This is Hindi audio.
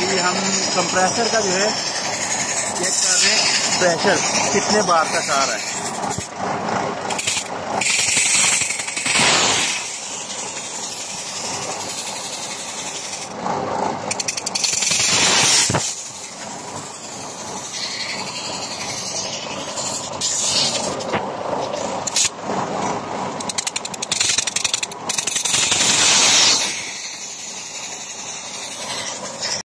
कि हम कंप्रेसर का जो है चेक कर रहे हैं प्रेशर कितने बार तक आ रहा है।